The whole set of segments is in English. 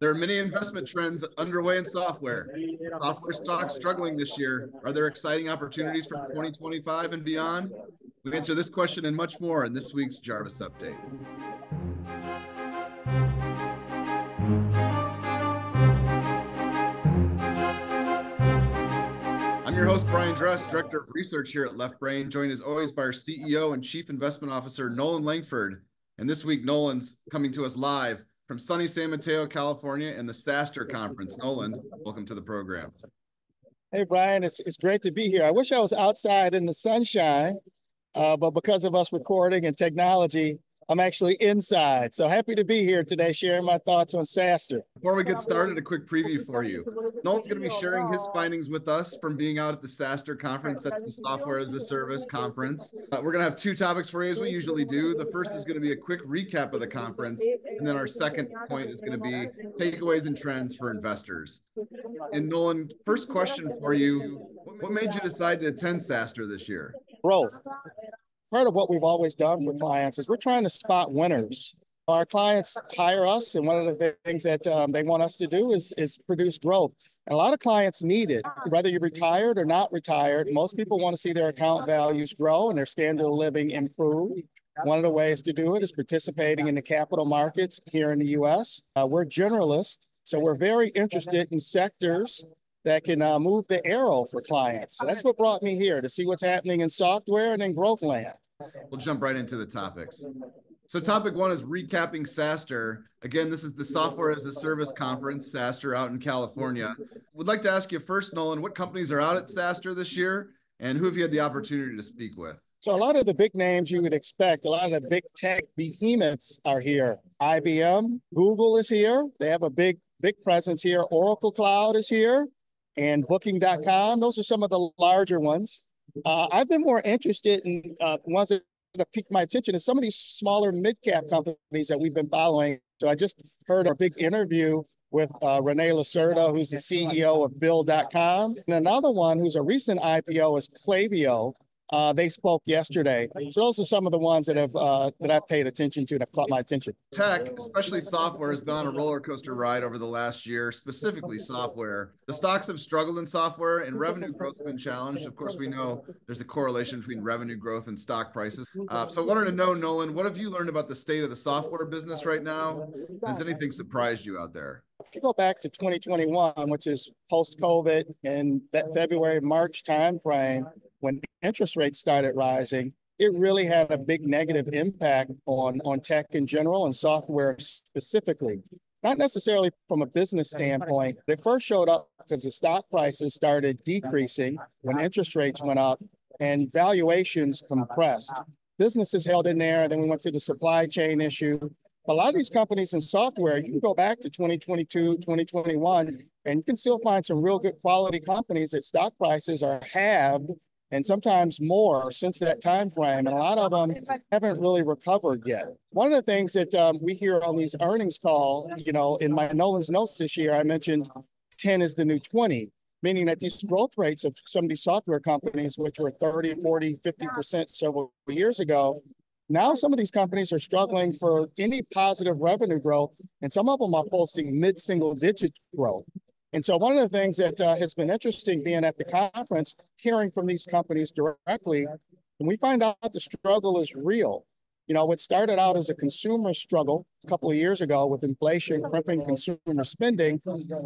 There are many investment trends underway in software. Software stocks struggling this year. Are there exciting opportunities for 2025 and beyond? We answer this question and much more in this week's Jarvis Update. I'm your host, Brian Dress, Director of Research here at Left Brain, joined as always by our CEO and Chief Investment Officer, Noland Langford. And this week, Noland's coming to us live from sunny San Mateo, California, and the SaaStr Conference. Noland, welcome to the program. Hey, Brian, it's, it's great to be here. I wish I was outside in the sunshine, uh, but because of us recording and technology, I'm actually inside. So happy to be here today sharing my thoughts on SaaStr. Before we get started, a quick preview for you. Noland's going to be sharing his findings with us from being out at the SaaStr conference. That's the Software as a Service conference. Uh, we're going to have two topics for you as we usually do. The first is going to be a quick recap of the conference. And then our second point is going to be takeaways and trends for investors. And Noland, first question for you. What made you decide to attend SaaStr this year? Growth part of what we've always done for clients is we're trying to spot winners. Our clients hire us, and one of the things that um, they want us to do is, is produce growth. And a lot of clients need it, whether you're retired or not retired. Most people want to see their account values grow and their standard of living improve. One of the ways to do it is participating in the capital markets here in the US. Uh, we're generalists, so we're very interested in sectors that can uh, move the arrow for clients. So that's what brought me here to see what's happening in software and in growth land. We'll jump right into the topics. So topic one is recapping SaaStr. Again, this is the Software as a Service conference, SaaStr out in California. We'd like to ask you first, Noland, what companies are out at SaaStr this year and who have you had the opportunity to speak with? So a lot of the big names you would expect, a lot of the big tech behemoths are here. IBM, Google is here. They have a big, big presence here. Oracle Cloud is here and booking.com. Those are some of the larger ones. Uh, I've been more interested in uh, ones that have piqued my attention is some of these smaller mid-cap companies that we've been following. So I just heard a big interview with uh, René Lacerte, who's the CEO of Bill.com. And another one who's a recent IPO is Klaviyo, uh, they spoke yesterday. So those are some of the ones that have uh, that I've paid attention to that caught my attention. Tech, especially software, has been on a roller coaster ride over the last year. Specifically, software. The stocks have struggled in software, and revenue growth's been challenged. Of course, we know there's a correlation between revenue growth and stock prices. Uh, so I wanted to know, Noland, what have you learned about the state of the software business right now? Has anything surprised you out there? If you go back to 2021, which is post-COVID and that February March timeframe when interest rates started rising, it really had a big negative impact on, on tech in general and software specifically. Not necessarily from a business standpoint. They first showed up because the stock prices started decreasing when interest rates went up and valuations compressed. Businesses held in there. And then we went to the supply chain issue. A lot of these companies in software, you can go back to 2022, 2021, and you can still find some real good quality companies that stock prices are halved and sometimes more since that time frame. And a lot of them haven't really recovered yet. One of the things that um, we hear on these earnings call, you know, in my Noland's notes this year, I mentioned 10 is the new 20, meaning that these growth rates of some of these software companies, which were 30, 40, 50% several years ago, now some of these companies are struggling for any positive revenue growth, and some of them are posting mid-single digit growth. And so one of the things that uh, has been interesting being at the conference, hearing from these companies directly, and we find out the struggle is real. You know, what started out as a consumer struggle a couple of years ago with inflation crimping consumer spending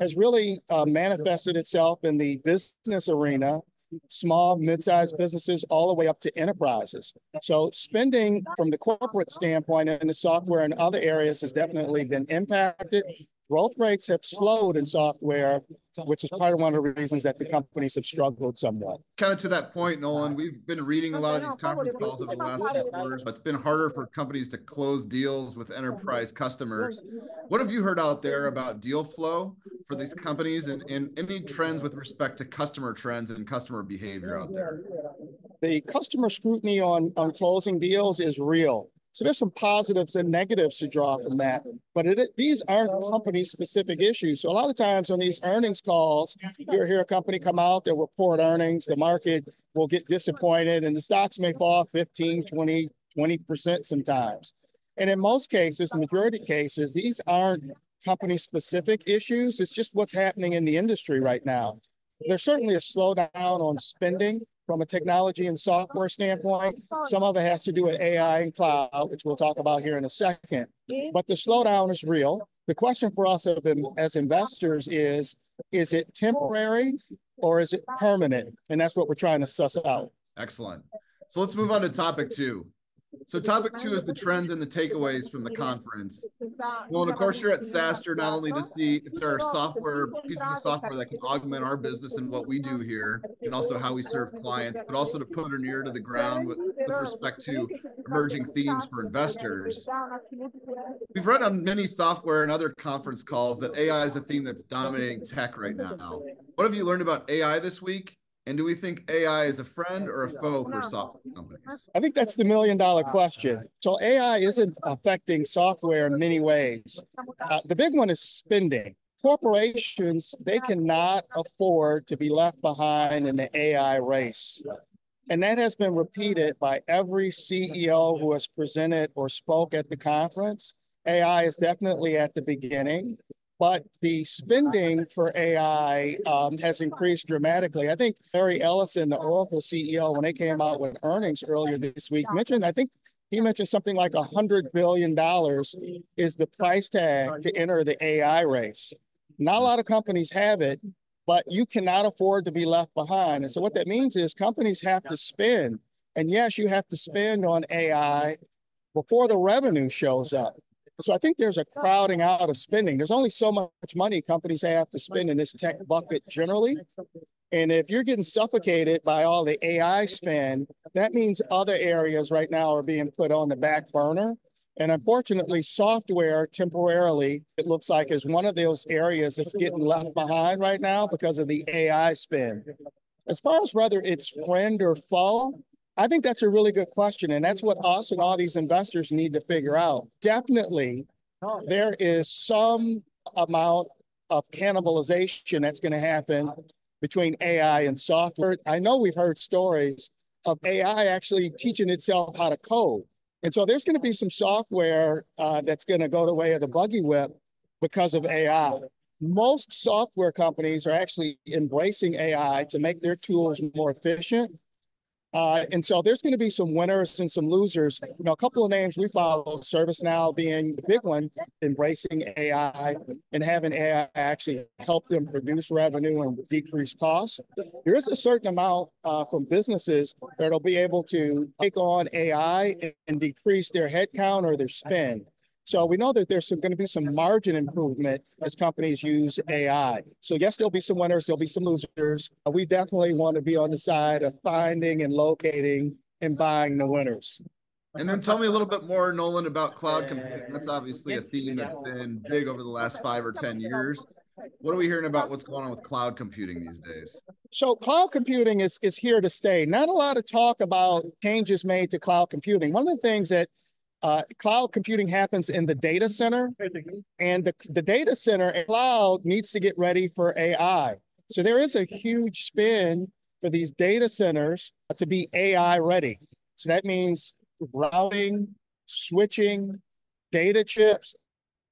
has really uh, manifested itself in the business arena, small, mid-sized businesses, all the way up to enterprises. So spending from the corporate standpoint and the software and other areas has definitely been impacted growth rates have slowed in software, which is part of one of the reasons that the companies have struggled somewhat. Kind of to that point, Noland, we've been reading a lot of these conference calls over the last few quarters, but it's been harder for companies to close deals with enterprise customers. What have you heard out there about deal flow for these companies and, and any trends with respect to customer trends and customer behavior out there? The customer scrutiny on, on closing deals is real. So there's some positives and negatives to draw from that. But it, these aren't company specific issues. So a lot of times on these earnings calls, you'll hear a company come out, they'll report earnings, the market will get disappointed and the stocks may fall 15, 20, 20% sometimes. And in most cases, the majority of cases, these aren't company specific issues. It's just what's happening in the industry right now. There's certainly a slowdown on spending from a technology and software standpoint. Some of it has to do with AI and cloud, which we'll talk about here in a second. But the slowdown is real. The question for us as investors is, is it temporary or is it permanent? And that's what we're trying to suss out. Excellent. So let's move on to topic two. So topic two is the trends and the takeaways from the conference. Well, and of course, you're at SaaStr not only to see if there are software pieces of software that can augment our business and what we do here, and also how we serve clients, but also to put an ear to the ground with, with respect to emerging themes for investors. We've read on many software and other conference calls that AI is a theme that's dominating tech right now. What have you learned about AI this week? And do we think AI is a friend or a foe for software companies? I think that's the million dollar question. So AI isn't affecting software in many ways. Uh, the big one is spending. Corporations, they cannot afford to be left behind in the AI race. And that has been repeated by every CEO who has presented or spoke at the conference. AI is definitely at the beginning but the spending for AI um, has increased dramatically. I think Larry Ellison, the Oracle CEO, when they came out with earnings earlier this week, mentioned, I think he mentioned something like a $100 billion is the price tag to enter the AI race. Not a lot of companies have it, but you cannot afford to be left behind. And so what that means is companies have to spend. And yes, you have to spend on AI before the revenue shows up. So I think there's a crowding out of spending. There's only so much money companies have to spend in this tech bucket generally. And if you're getting suffocated by all the AI spend, that means other areas right now are being put on the back burner. And unfortunately, software temporarily, it looks like is one of those areas that's getting left behind right now because of the AI spend. As far as whether it's friend or foe, I think that's a really good question. And that's what us and all these investors need to figure out. Definitely, there is some amount of cannibalization that's going to happen between AI and software. I know we've heard stories of AI actually teaching itself how to code. And so there's going to be some software uh, that's going to go the way of the buggy whip because of AI. Most software companies are actually embracing AI to make their tools more efficient uh, and so there's going to be some winners and some losers. You know, a couple of names we follow, ServiceNow being the big one, embracing AI and having AI actually help them produce revenue and decrease costs. There is a certain amount uh, from businesses that'll be able to take on AI and decrease their headcount or their spend. So we know that there's going to be some margin improvement as companies use AI. So yes, there'll be some winners, there'll be some losers. We definitely want to be on the side of finding and locating and buying the winners. And then tell me a little bit more, Noland, about cloud computing. That's obviously a theme that's been big over the last five or 10 years. What are we hearing about what's going on with cloud computing these days? So cloud computing is, is here to stay. Not a lot of talk about changes made to cloud computing. One of the things that uh, cloud computing happens in the data center, and the, the data center and cloud needs to get ready for AI. So there is a huge spin for these data centers to be AI ready. So that means routing, switching, data chips,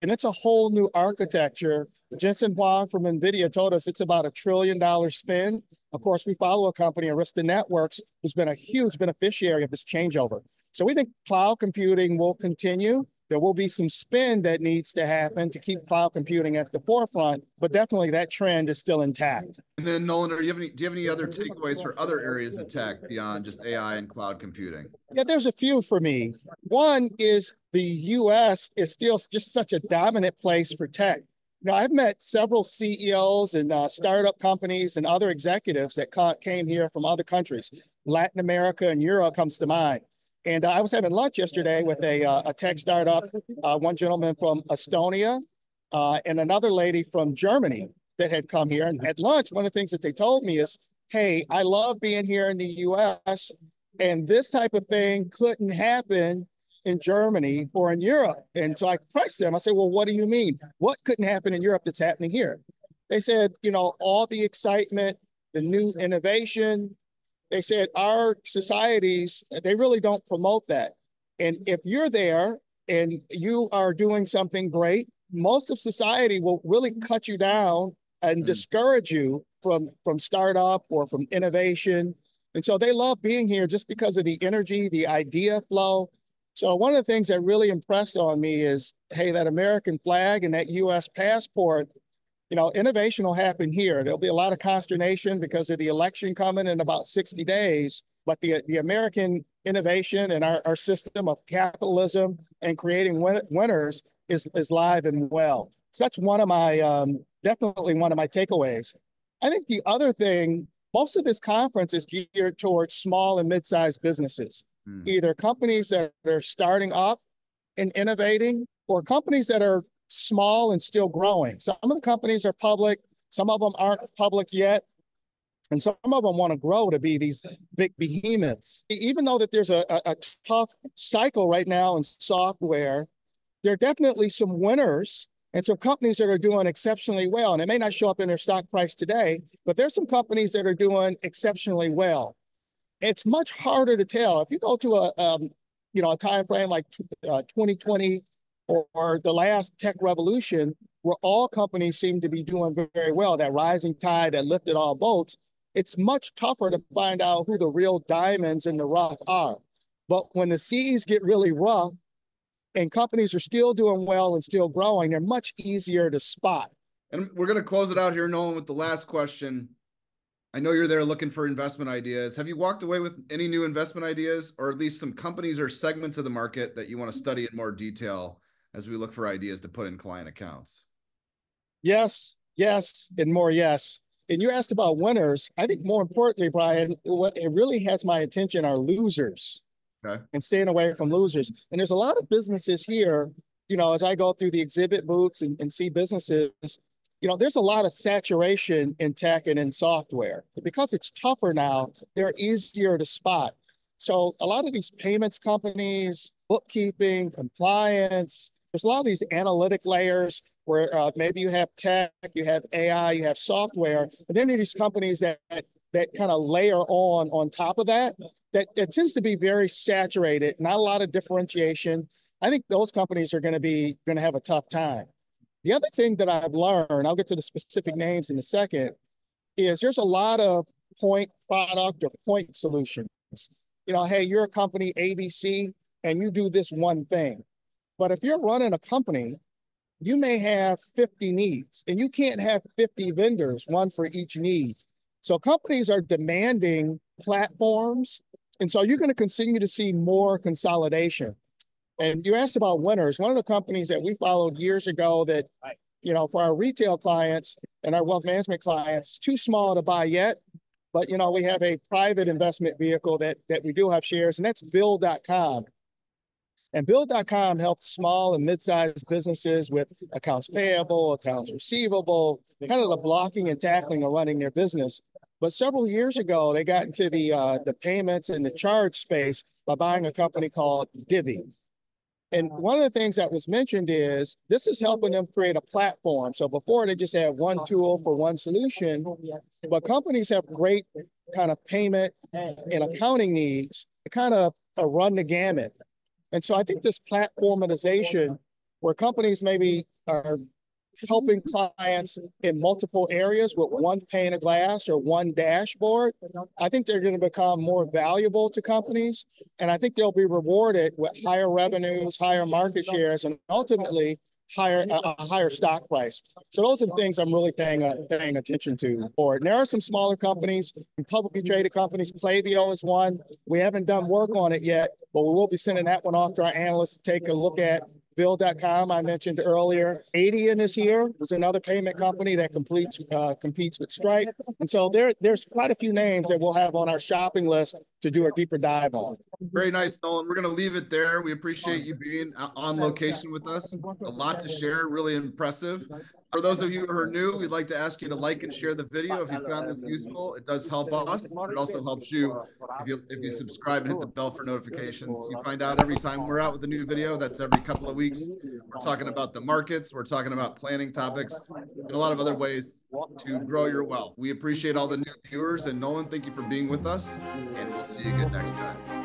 and it's a whole new architecture. Jensen Huang from NVIDIA told us it's about a trillion dollar spend. Of course, we follow a company, Arista Networks, who's been a huge beneficiary of this changeover. So we think cloud computing will continue. There will be some spend that needs to happen to keep cloud computing at the forefront, but definitely that trend is still intact. And then Noland, do you have any do you have any other takeaways for other areas of tech beyond just AI and cloud computing? Yeah, there's a few for me. One is the US is still just such a dominant place for tech. Now, I've met several CEOs and uh, startup companies and other executives that came here from other countries. Latin America and Europe comes to mind. And uh, I was having lunch yesterday with a, uh, a tech startup, uh, one gentleman from Estonia uh, and another lady from Germany that had come here. And at lunch, one of the things that they told me is, hey, I love being here in the US, and this type of thing couldn't happen in Germany or in Europe. And so I pressed them. I said, well, what do you mean? What couldn't happen in Europe that's happening here? They said, you know, all the excitement, the new innovation, they said our societies, they really don't promote that. And if you're there and you are doing something great, most of society will really cut you down and mm. discourage you from from startup or from innovation. And so they love being here just because of the energy, the idea flow. So one of the things that really impressed on me is, hey, that American flag and that U.S. passport, you know, innovation will happen here. There'll be a lot of consternation because of the election coming in about 60 days, but the, the American innovation and our, our system of capitalism and creating win winners is, is live and well. So that's one of my, um, definitely one of my takeaways. I think the other thing, most of this conference is geared towards small and mid-sized businesses, mm. either companies that are starting up and innovating or companies that are small and still growing. Some of the companies are public, some of them aren't public yet. And some of them want to grow to be these big behemoths. Even though that there's a, a, a tough cycle right now in software, there are definitely some winners and some companies that are doing exceptionally well. And it may not show up in their stock price today, but there's some companies that are doing exceptionally well. It's much harder to tell. If you go to a um, you know a time frame like uh, 2020 or, the last tech revolution, where all companies seem to be doing very well, that rising tide that lifted all boats, it's much tougher to find out who the real diamonds in the rough are. But when the seas get really rough, and companies are still doing well and still growing, they're much easier to spot. And we're going to close it out here, Noland, with the last question. I know you're there looking for investment ideas. Have you walked away with any new investment ideas, or at least some companies or segments of the market that you want to study in more detail as we look for ideas to put in client accounts? Yes, yes, and more yes. And you asked about winners. I think more importantly, Brian, what it really has my attention are losers okay. and staying away from losers. And there's a lot of businesses here, you know, as I go through the exhibit booths and, and see businesses, you know, there's a lot of saturation in tech and in software. Because it's tougher now, they're easier to spot. So a lot of these payments companies, bookkeeping, compliance, there's a lot of these analytic layers where uh, maybe you have tech, you have AI, you have software, and then these companies that that kind of layer on on top of that that, that tends to be very saturated, not a lot of differentiation. I think those companies are going to be going to have a tough time. The other thing that I've learned, I'll get to the specific names in a second, is there's a lot of point product or point solutions. You know, hey, you're a company ABC and you do this one thing. But if you're running a company, you may have 50 needs and you can't have 50 vendors, one for each need. So companies are demanding platforms and so you're going to continue to see more consolidation. And you asked about winners. One of the companies that we followed years ago that, you know, for our retail clients and our wealth management clients, too small to buy yet. But, you know, we have a private investment vehicle that, that we do have shares, and that's Bill.com. And Bill.com helps small and mid-sized businesses with accounts payable, accounts receivable, kind of the blocking and tackling of running their business. But several years ago, they got into the uh, the payments and the charge space by buying a company called Divvy. And one of the things that was mentioned is this is helping them create a platform. So before they just had one tool for one solution, but companies have great kind of payment and accounting needs to kind of run the gamut. And so I think this platformization where companies maybe are helping clients in multiple areas with one pane of glass or one dashboard, I think they're going to become more valuable to companies. And I think they'll be rewarded with higher revenues, higher market shares, and ultimately higher a higher stock price. So those are the things I'm really paying uh, paying attention to. Or there are some smaller companies, and publicly traded companies. Klaviyo is one. We haven't done work on it yet, but we will be sending that one off to our analysts to take a look at. Bill.com, I mentioned earlier. Adyen is here. There's another payment company that completes uh, competes with Stripe. And so there, there's quite a few names that we'll have on our shopping list to do a deeper dive on. Very nice, Noland. We're going to leave it there. We appreciate you being on location with us. A lot to share, really impressive. For those of you who are new, we'd like to ask you to like and share the video if you found this useful. It does help us. It also helps you if you if you subscribe and hit the bell for notifications. You find out every time we're out with a new video. That's every couple of weeks. We're talking about the markets. We're talking about planning topics and a lot of other ways to grow your wealth. We appreciate all the new viewers. And Noland, thank you for being with us. And we'll see you again next time.